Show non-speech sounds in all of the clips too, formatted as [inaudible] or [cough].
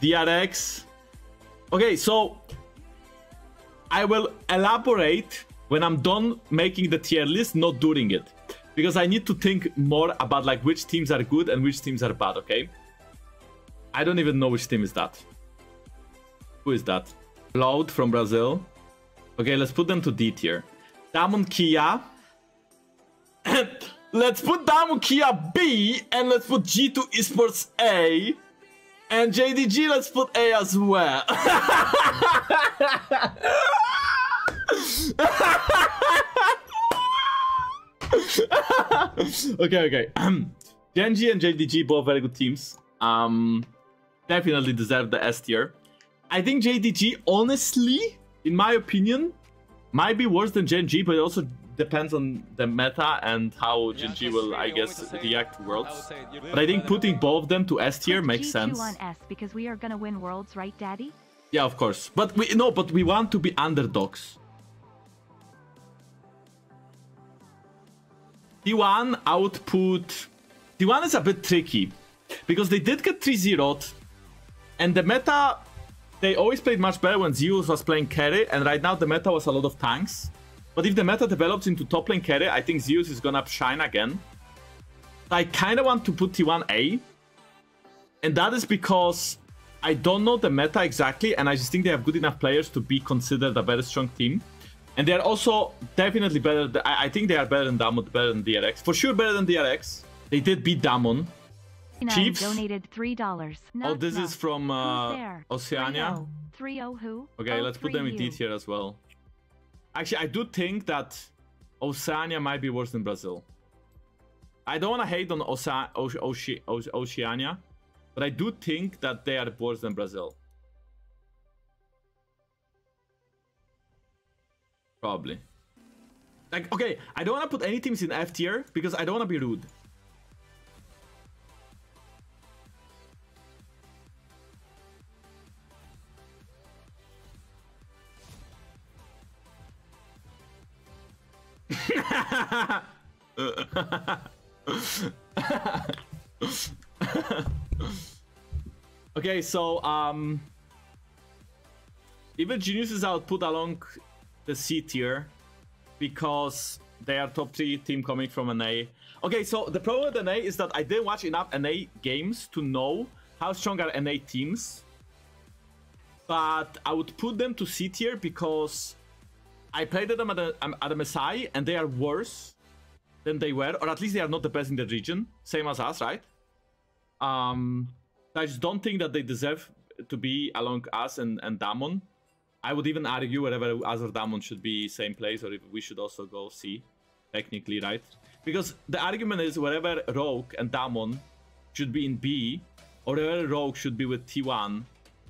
DRX. Okay, so I will elaborate when I'm done making the tier list, not during it. Because I need to think more about like which teams are good and which teams are bad, okay? I don't even know which team is that. Who is that? LOUD from Brazil. Okay, let's put them to D tier. Damwon Kia. [coughs] let's put Damwon Kia B and let's put G2 Esports A. And JDG, let's put A as well. [laughs] okay, okay. [clears throat] Gen.G and JDG, both very good teams. Um, definitely deserve the S tier. I think JDG, honestly, in my opinion, might be worse than Gen.G, but also depends on the meta and how Gen.G will, I guess, react to Worlds. But I think putting both of them to S tier makes G2 sense. on S because we are gonna win Worlds, right, Daddy? Yeah, of course. But we no, but we want to be underdogs. T1 output. T1 is a bit tricky because they did get 3 0 and the meta they always played much better when Zeus was playing carry, and right now the meta was a lot of tanks. But if the meta develops into top lane carry, I think Zeus is gonna shine again. I kind of want to put T1A, and that is because I don't know the meta exactly, and I just think they have good enough players to be considered a very strong team. And they're also definitely better. th- I I think they are better than Damwon, better than DRX. For sure, better than DRX. They did beat Damwon. Chiefs? donated three dollars. oh, this is from uh, Oceania. Three oh who? Okay, Oh, let's put them in D tier as well. Actually, I do think that Oceania might be worse than Brazil. I don't want to hate on Osa- Oce- Oce- Oce- Oceania, but I do think that they are worse than Brazil. Probably. Like, okay, I don't want to put any teams in F tier because I don't want to be rude. [laughs] okay, so um, Evil Geniuses output along the C tier because they are top three team coming from NA. Okay, so the problem with NA is that I didn't watch enough NA games to know how strong are NA teams. But I would put them to C tier because I played them at a, um, at a MSI and they are worse than they were, or at least they are not the best in the region, same as us, right? Um, I just don't think that they deserve to be along us and, and Damwon. I would even argue whether us or Damwon should be same place, or if we should also go C, technically, right? Because the argument is wherever Rogue and Damwon should be in B, or wherever Rogue should be with T1,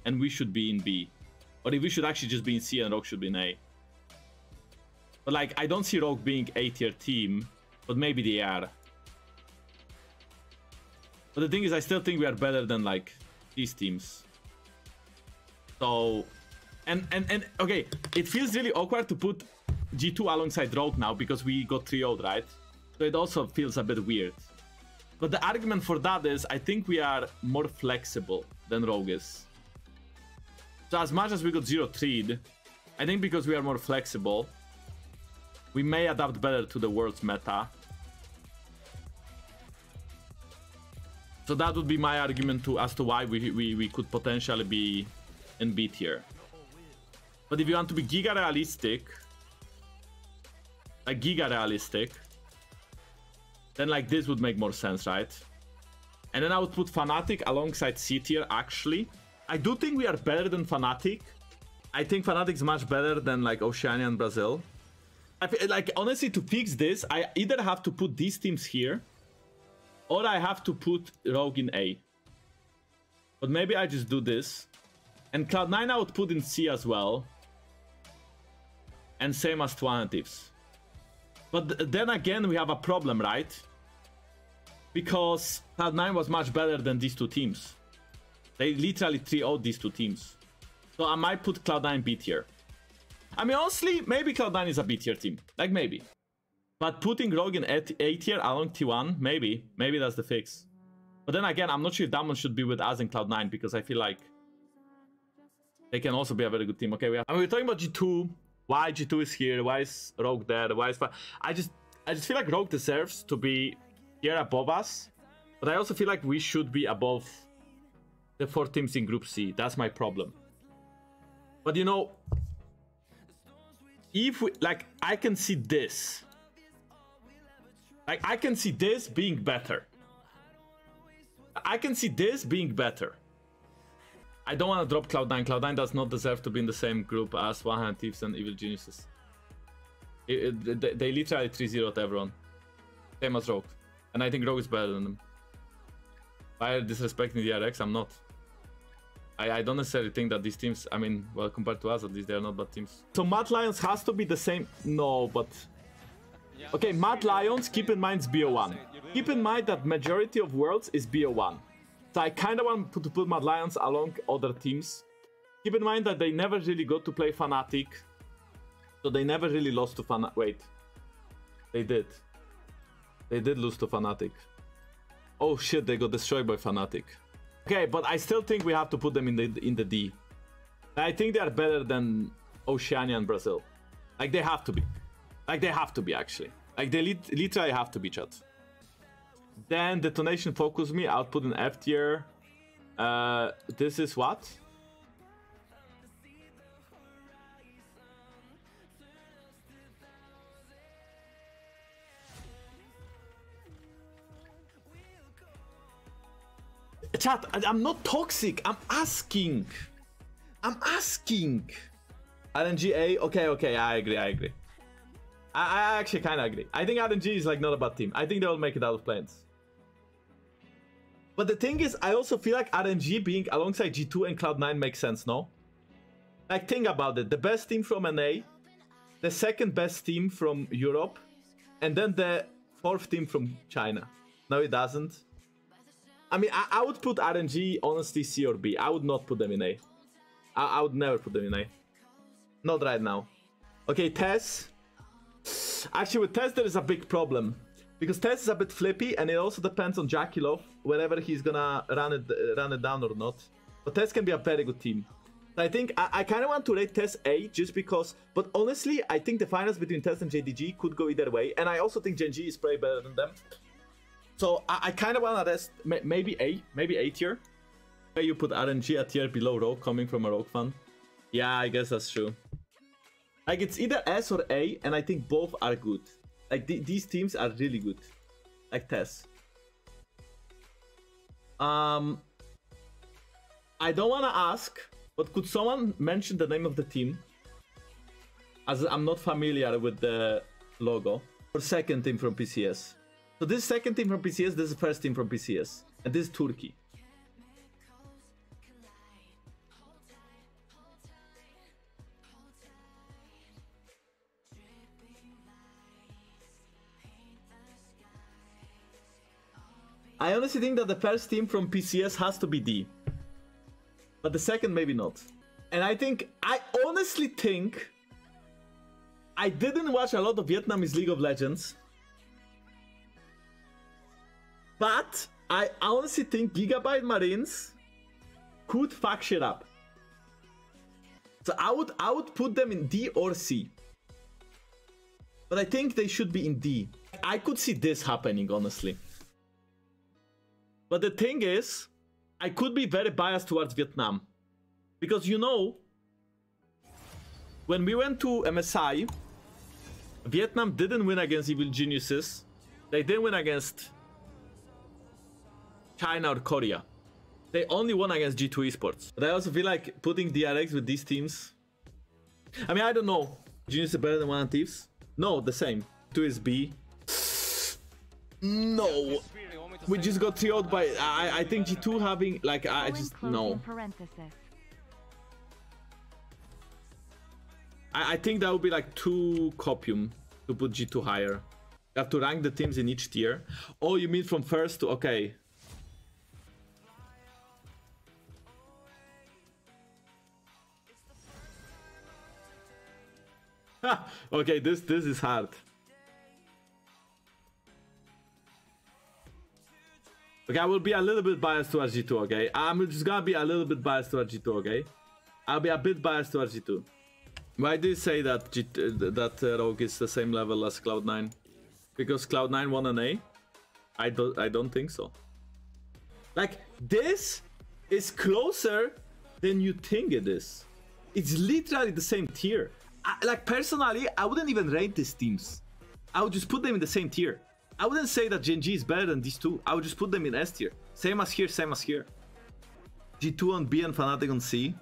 and we should be in B. Or if we should actually just be in C and Rogue should be in A. But like, I don't see Rogue being A tier team, but maybe they are. But the thing is, I still think we are better than like these teams. So, and and and okay, it feels really awkward to put G2 alongside Rogue now because we got 3 0 right? So it also feels a bit weird. But the argument for that is, I think we are more flexible than Rogue is. So as much as we got 0 3 I think because we are more flexible, we may adapt better to the world's meta. So that would be my argument to as to why we, we, we could potentially be in B tier. But if you want to be giga realistic, like giga realistic, then like this would make more sense, right? And then I would put Fnatic alongside C tier actually. I do think we are better than Fnatic. I think Fnatic is much better than like Oceania and Brazil. I feel, like honestly to fix this, I either have to put these teams here, or I have to put Rogue in A. But maybe I just do this, and Cloud9 I would put in C as well, and same as Twinatives. But th- then again, we have a problem, right? Because Cloud9 was much better than these two teams. They literally 3 0 these two teams. So I might put Cloud9 B tier. I mean, honestly, maybe Cloud9 is a B tier team. Like, maybe. But putting Rogue in A tier along T1, maybe. Maybe that's the fix. But then again, I'm not sure if Damwon should be with us in Cloud9 because I feel like They can also be a very good team. Okay, we have. I mean, we're talking about G2. Why G2 is here? Why is Rogue there? Why is I just I just feel like Rogue deserves to be here above us, but I also feel like we should be above the four teams in Group C. That's my problem. But you know, if we like, I can see this. Like, I can see this being better. I can see this being better. I don't want to drop Cloud9. Cloud9 does not deserve to be in the same group as One Hand Thieves and Evil Geniuses. It, it, they, they literally 3-0 everyone. Same as Rogue. And I think Rogue is better than them. By disrespecting DRX, I'm not. I, I don't necessarily think that these teams, I mean, well, compared to us at least, they are not bad teams. So Mad Lions has to be the same. No, but... Okay, Mad Lions, keep in mind, it's BO1. Keep in mind that majority of worlds is BO1. So I kind of want to put Mad Lions along other teams. Keep in mind that they never really got to play Fnatic. So they never really lost to Fnatic. Wait. They did. They did lose to Fnatic. Oh shit, they got destroyed by Fnatic. Okay, but I still think we have to put them in the in the D. I think they are better than Oceania and Brazil. Like they have to be. Like they have to be actually. Like they literally have to be chat. Then DetonatioN FocusMe, output in F tier. Uh, this is what? Chat, I'm not toxic. I'm asking. I'm asking. RNG A, okay, okay, I agree, I agree. I, I actually kind of agree. I think RNG is like not a bad team. I think they'll make it out of plants. But the thing is, I also feel like RNG being alongside G2 and Cloud9 makes sense, no? Like, think about it. The best team from NA, the second best team from Europe, and then the fourth team from China. No, it doesn't. I mean, I, I would put RNG, honestly, C or B. I would not put them in A. I, I would never put them in A. Not right now. Okay, TES. Actually, with TES, there is a big problem. Because TES is a bit flippy, and it also depends on JackeyLove, whether he's gonna run it uh, run it down or not. But TES can be a very good team. I think I, I kind of want to rate TES A just because, but honestly, I think the finals between TES and JDG could go either way, and I also think Gen is probably better than them. So I, I kind of want to rest maybe A, maybe A tier. You put RNG a tier below Rogue, coming from a Rogue fan. Yeah, I guess that's true. Like it's either S or A, and I think both are good. Like th these teams are really good. Like TES. Um, I don't want to ask, but could someone mention the name of the team? As I'm not familiar with the logo. Or second team from PCS. So this second team from PCS, this is first team from PCS. And this is Turkey. I honestly think that the first team from PCS has to be D. But the second, maybe not. And I think, I honestly think, I didn't watch a lot of Vietnamese League of Legends. But I honestly think Gigabyte Marines could fuck shit up. So I would I would put them in D or C. But I think they should be in D. I could see this happening, honestly. But the thing is, I could be very biased towards Vietnam. Because you know, when we went to MSI, Vietnam didn't win against Evil Geniuses. They didn't win against China or Korea. They only won against G2 Esports. But I also feel like putting DRX with these teams... I mean, I don't know. Genius is better than One Thieves? No, the same. 2 is B. No we just got TO'd by. I, I think G2 having like I just no. I, I think that would be like 2 copium to put G2 higher. You have to rank the teams in each tier. Oh, you mean from first to okay. [laughs] okay, this this is hard. Okay, I will be a little bit biased towards G2, okay? I'm just gonna be a little bit biased towards G2, okay? I'll be a bit biased towards G2. Why do you say that G- that uh, Rogue is the same level as Cloud9? Because Cloud9 won NA? I don't I don't think so. Like this is closer than you think it is. It's literally the same tier. I, like personally, I wouldn't even rate these teams. I would just put them in the same tier. I wouldn't say that Gen is better than these two. I would just put them in S tier. Same as here, same as here. G2 on B and Fnatic on C.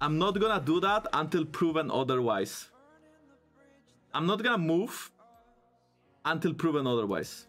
I'm not gonna do that until proven otherwise. I'm not gonna move until proven otherwise.